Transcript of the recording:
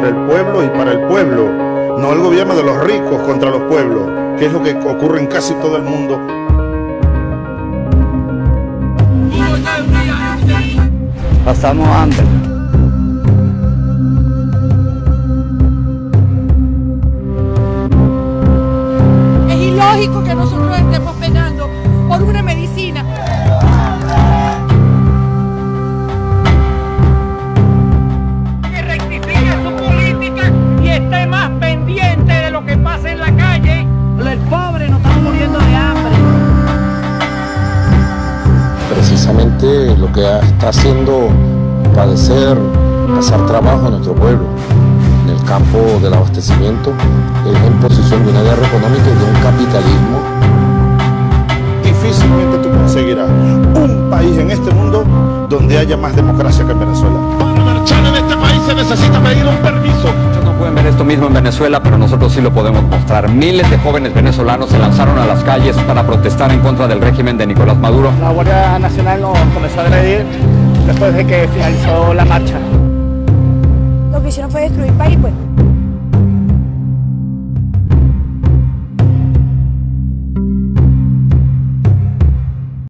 por el pueblo y para el pueblo, no el gobierno de los ricos contra los pueblos, que es lo que ocurre en casi todo el mundo. Pasamos hambre. Es ilógico que nosotros lo que está haciendo padecer, pasar trabajo a nuestro pueblo en el campo del abastecimiento es la imposición de una guerra económica y de un capitalismo Difícilmente tú conseguirás un país en este mundo donde haya más democracia que en Venezuela. Para marchar en este país se necesita pedir un permiso. Pueden ver esto mismo en Venezuela, pero nosotros sí lo podemos mostrar. Miles de jóvenes venezolanos se lanzaron a las calles para protestar en contra del régimen de Nicolás Maduro. La Guardia Nacional nos comenzó a agredir después de que finalizó la marcha. Lo que hicieron fue destruir el país, pues.